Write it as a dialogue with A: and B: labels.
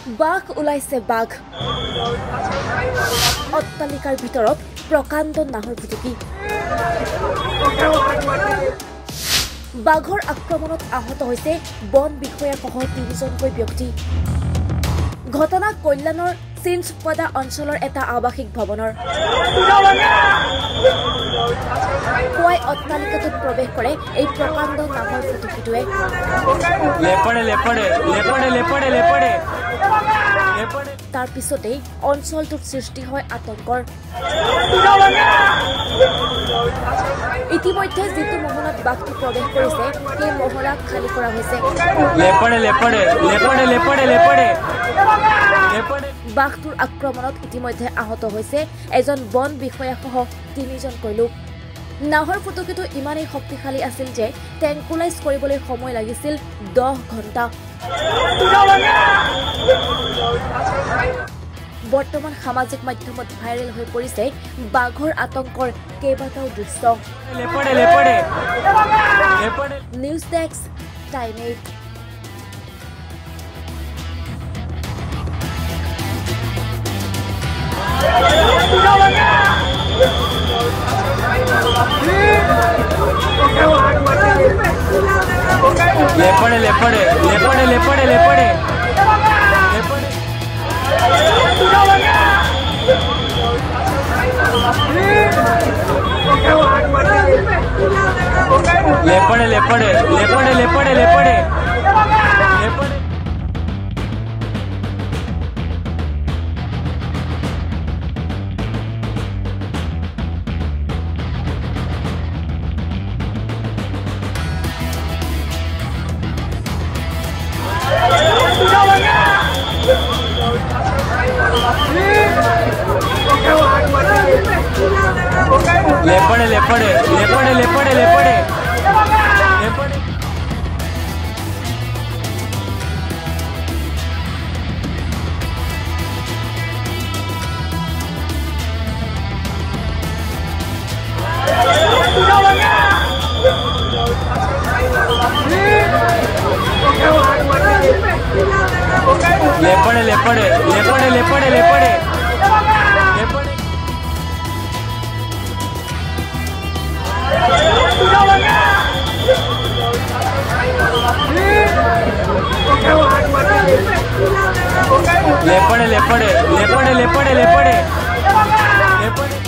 A: বাঘ ওলাইছে বাঘ। অট্টালিকাৰ ভিতৰত প্ৰকাণ্ড নাহৰ ফুটুকি বাঘৰ আক্ৰমণত আহত হৈছে বন বিষয়াসহ তিনিজনকৈ ব্যক্তি। ঘটনা কল্যাণৰ চিনচুপাদা অঞ্চলৰ এটা আৱাসিক ভৱনৰ। পুৱাই অট্টালিকাটোত প্ৰৱেশ কৰে এই প্ৰকাণ্ড নাহৰ ফুটুকিটোৱে তাৰ পিছতেই অঞ্চলটোত সৃষ্টি হয় আতংকৰ। ইতিমধ্যে যিটো মহলাত বাঘটো প্ৰৱেশ কৰিছে সেই মহলাক খালী কৰা হৈছে। বাঘটোৰ আক্ৰমণত ইতিমধ্যে আহত হৈছে এজন বন বিষয়াসহ তিনিজনকৈ লোক। নাহৰ ফুটুকিটো ইমানেই শক্তিশালী আছিল যে টেংকুলাইজ কৰিবলৈ সময় লাগিছিল দহ ঘণ্টা। বৰ্তমান সামাজিক মাধ্যমত ভাইৰেল হৈ পৰিছে বাঘৰ আতংকৰ কেইবাটাও দৃশ্য। News desk time eight.
B: Le pone, le pone, le pone, le pone, le pone. Le pone. Le pone, le pone, le pone, le pone, le. લેપડે લેપડે લેપડે લેપડે લેપડે લેપડે લેપડે લેપડે લેપડે લેપડે લેપડે